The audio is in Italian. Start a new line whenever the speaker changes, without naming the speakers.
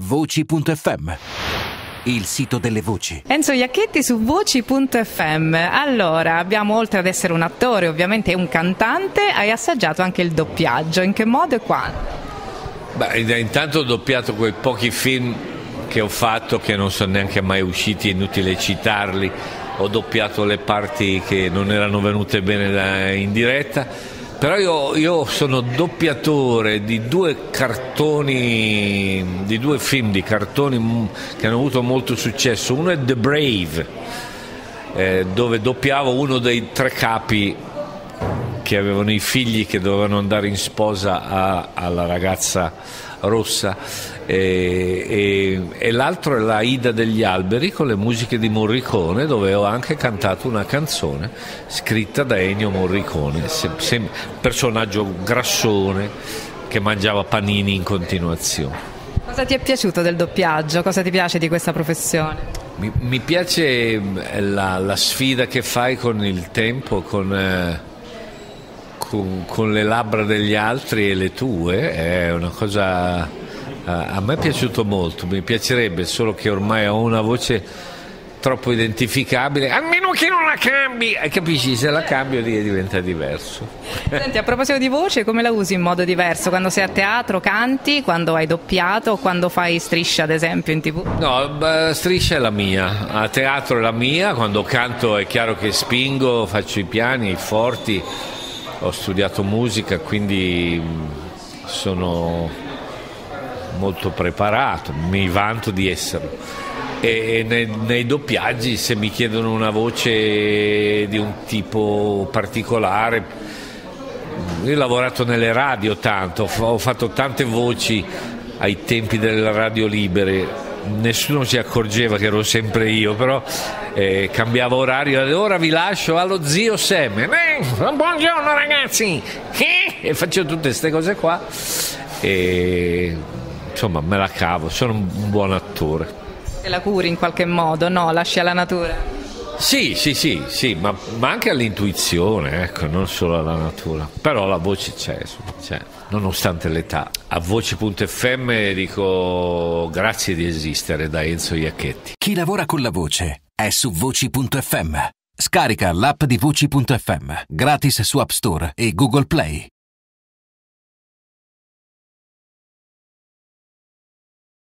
Voci.fm, il sito delle voci.
Enzo Iacchetti su voci.fm. Allora, abbiamo oltre ad essere un attore, ovviamente un cantante, hai assaggiato anche il doppiaggio. In che modo e quando?
Beh, intanto ho doppiato quei pochi film che ho fatto che non sono neanche mai usciti, è inutile citarli. Ho doppiato le parti che non erano venute bene in diretta però io, io, sono doppiatore di due cartoni, di due film di cartoni che hanno avuto molto successo. Uno è The Brave, eh, dove doppiavo uno dei tre capi che avevano i figli che dovevano andare in sposa a, alla ragazza rossa e, e, e, l'altro è la Ida degli alberi con le musiche di Morricone dove ho anche cantato una canzone scritta da Ennio Morricone, se, se, personaggio grassone che mangiava panini in continuazione.
Cosa ti è piaciuto del doppiaggio? Cosa ti piace di questa professione?
Mi, mi piace eh, la, la, sfida che fai con il tempo, con... Eh, con, con, le labbra degli altri e le tue è una cosa a me è piaciuto molto mi piacerebbe solo che ormai ho una voce troppo identificabile almeno che non la cambi capisci se la cambio diventa diverso.
Senti a proposito di voce come la usi in modo diverso? Quando sei a teatro canti quando hai doppiato quando fai striscia ad esempio in tv?
No striscia è la mia a teatro è la mia quando canto è chiaro che spingo faccio i piani i forti ho studiato musica, quindi sono molto preparato, mi vanto di esserlo. E nei, nei, doppiaggi, se mi chiedono una voce di un tipo particolare, io ho lavorato nelle radio tanto, ho fatto tante voci ai tempi delle radio libere nessuno si accorgeva che ero sempre io, però eh, cambiava orario e ora vi lascio allo zio Sam. Eh, buongiorno ragazzi! Eh? E faccio tutte queste cose qua e insomma me la cavo, sono un buon attore.
E la curi in qualche modo, no? Lasci alla natura?
Sì, sì, sì, sì ma, ma, anche all'intuizione, ecco, non solo alla natura. Però la voce c'è, c'è, nonostante l'età. A voci.fm dico grazie di esistere da Enzo Iacchetti.
Chi lavora con la voce è su voci.fm. Scarica l'app di voci.fm, gratis su App Store e Google Play.